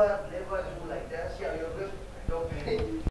never never do like that. See how you're good? Don't.